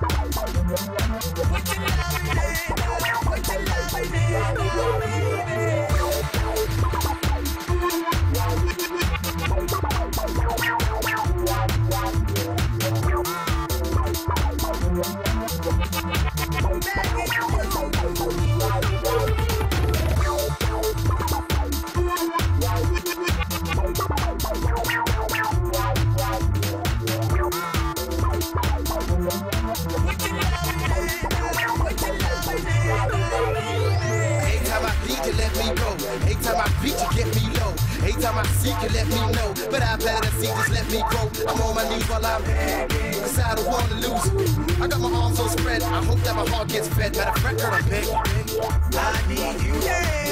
What you love me, Anytime Every time I beat you, get me low. Every time I seek you, let me know. But I've had a seat, just let me grow. I'm on my knees while I'm Cause I don't wanna lose. I got my arms all spread. I hope that my heart gets fed. by of fact, girl, I'm big. I need you. Yeah.